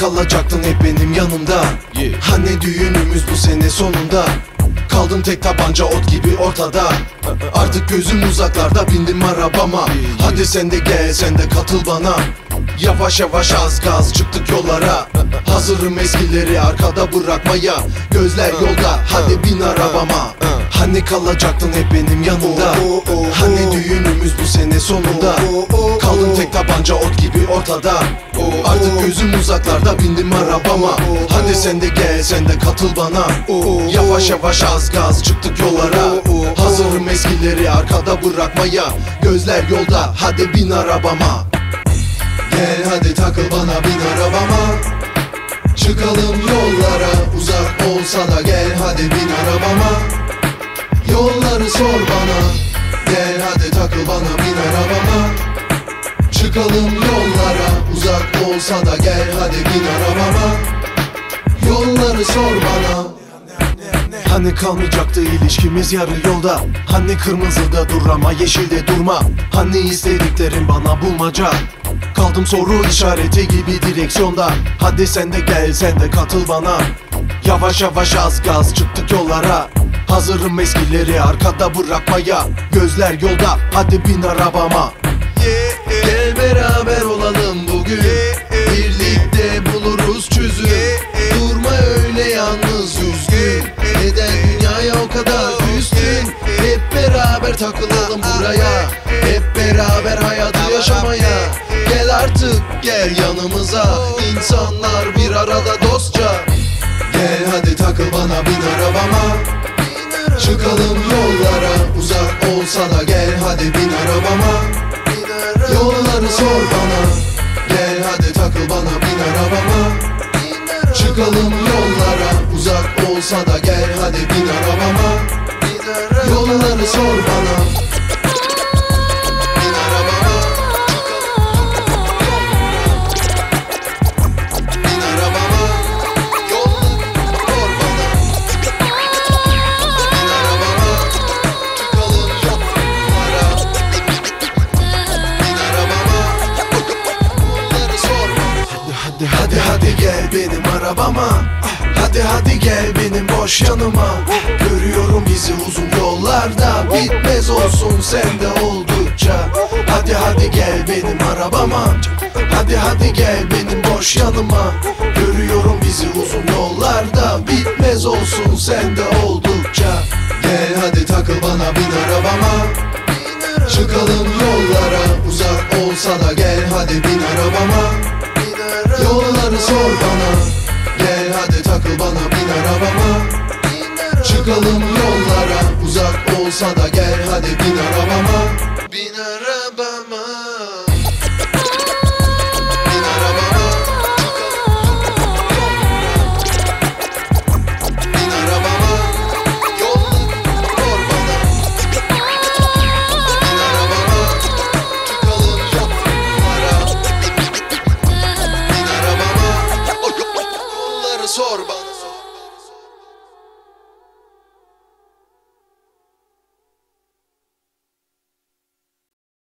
kalacaktın hep benim yanımda. Hani düğünümüz bu sene sonunda. Kaldım tek tabanca ot gibi ortada. Artık gözüm uzaklarda bindim arabama. Hadi sen de gel sen de katıl bana. Yavaş yavaş az gaz çıktık yollara. Hazırım eskileri arkada bırakmaya. Gözler yolda hadi bin arabama. Hani kalacaktın hep benim yanımda. Hani sene sonunda Kaldım tek tabanca ot gibi ortada. Artık gözüm uzaklarda bindim arabama. Hadi sen de gel sen de katıl bana. Yavaş yavaş az gaz çıktık yollara. Hazırım eskileri arkada bırakmaya. Gözler yolda hadi bin arabama. Gel hadi takıl bana bin arabama. Çıkalım yollara uzak olsa da gel hadi bin arabama. Yolları sor bana takıl bana bin arabama Çıkalım yollara. Uzak olsa da gel hadi bin arabama. Yolları sor bana. Hani kalmayacaktı ilişkimiz yarı yolda? Hani kırmızıda dur ama yeşilde durma. Hani istediklerin bana bulmaca. Kaldım soru işareti gibi direksiyonda. Hadi sen de gel sen de katıl bana. Yavaş yavaş az gaz çıktık yollara Hazırım eskileri arkada bırakmaya. Gözler yolda hadi bin arabama. Gel beraber olalım bugün. Birlikte buluruz çözüm. Durma öyle yalnız üzgün. Neden dünyaya o kadar küstün? Hep beraber takılalım buraya. Hep beraber hayatı yaşamaya. Gel artık gel yanımıza. İnsanlar bir arada dostça. Gel hadi takıl bana bin arabama Çıkalım yollara uzak olsa da gel hadi bin arabama. Yolları sor bana Gel hadi takıl bana bin arabama. Çıkalım yollara uzak olsa da gel hadi bin arabama. Yolları sor bana benim arabama. Hadi hadi gel benim boş yanıma. Görüyorum bizi uzun yollarda. Bitmez olsun sende oldukça. Hadi hadi gel benim arabama. Hadi hadi gel benim boş yanıma. Görüyorum bizi uzun yollarda. Bitmez olsun sende oldukça. Gel hadi takıl bana bin arabama. Çıkalım yollara. Uzak olsa da gel sor bana. Gel hadi takıl bana bin arabama. Çıkalım yollara uzak olsa da gel hadi bin arabama. Bin arabama